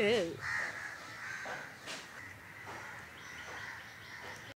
It is.